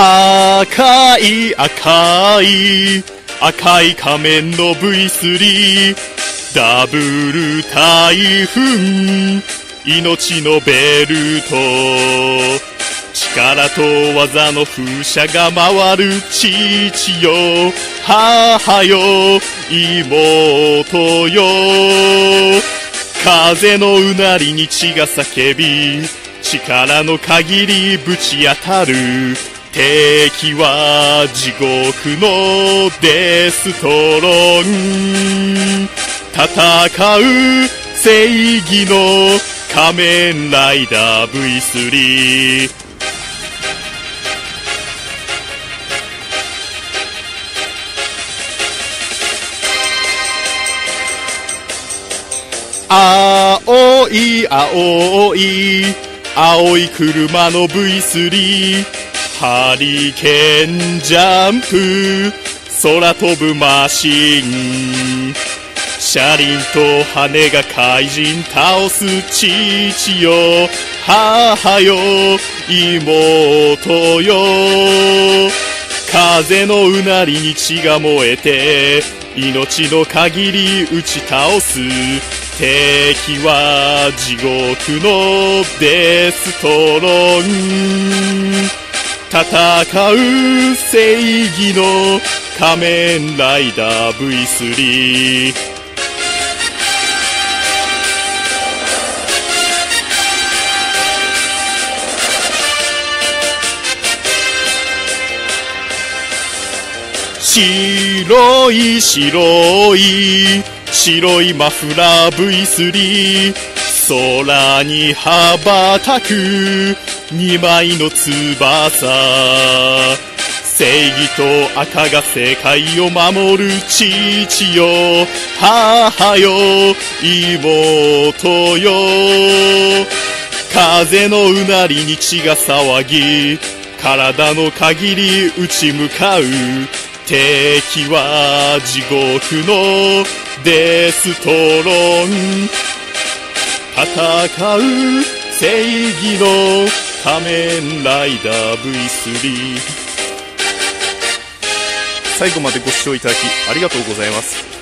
赤い赤い赤い仮面の V3 ダブル台風命のベルト。力と技の風車が回る父よ。母よ。妹よ。風のうなりに血が叫び力の限りぶち当たる。敵は地獄のデストロン。戦う正義の仮面ライダー V3 青い青い青い車の V3 ハリケーンジャンプ空飛ぶマシン。車輪と羽が怪人倒す父よ。母よ妹よ。風のうなりに血が燃えて命の限り打ち倒す。敵は地獄のデストロン。戦う正義の仮面ライダー V3 白い白い白いマフラー V3 空に羽ばたく。二枚の翼。正義と赤が世界を守る父よ。母よ。妹よ。風のうなりに血が騒ぎ。体の限り打ち向かう。敵は地獄のデストロン。戦う正義の仮面ライダー V3 最後までご視聴いただきありがとうございます。